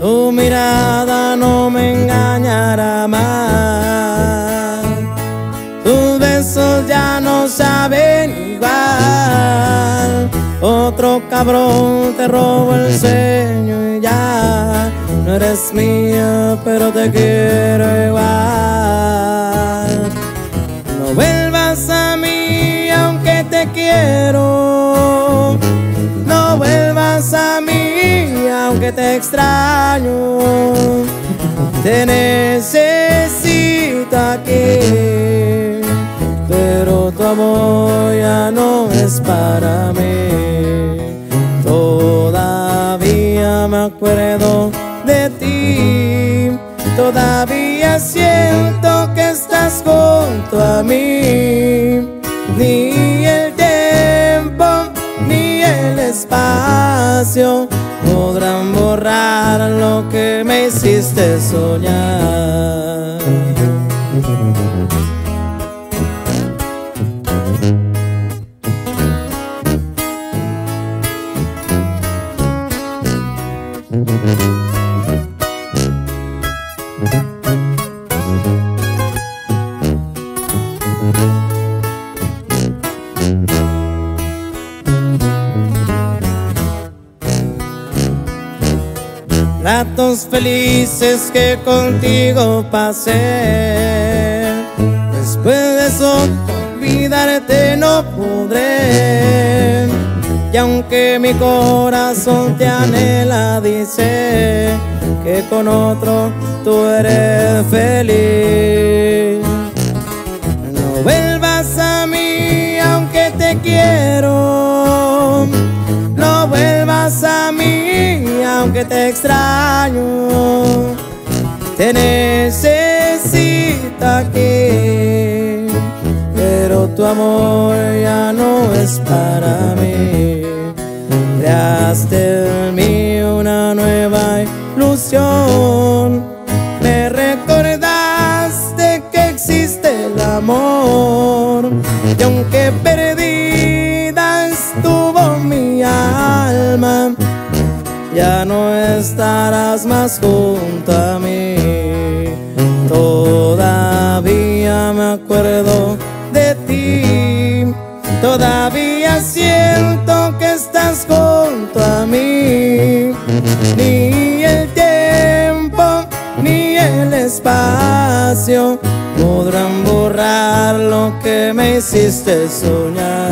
Tu mirada no me engañará más. Tus besos ya no saben igual. Otro cabrón te robó el sueño y ya no eres mía, pero te quiero igual. No vuelvas a mí aunque te quiero. No vuelvas a mí aunque te extraño. Te necesito aquí, pero tu amor ya no es para mí. Acuerdo de ti, todavía siento que estás junto a mí. Ni el tiempo ni el espacio podrán borrar lo que me hiciste soñar. Ratos felices que contigo pasé. Después de eso, olvidarte no podré. Y aunque mi corazón te anhela, dice que con otro tú eres feliz. No vuelvas a mí aunque te quiero. Te extraño. Te necesito aquí, pero tu amor ya no es para mí. Creaste en mí una nueva ilusión. Me recordaste que existe el amor. Y aunque perdida estuvo mi alma, ya no estarás más junto a mí. Todavía me acuerdo de ti, todavía siento que estás junto a mí. Ni el tiempo ni el espacio podrán borrar lo que me hiciste soñar.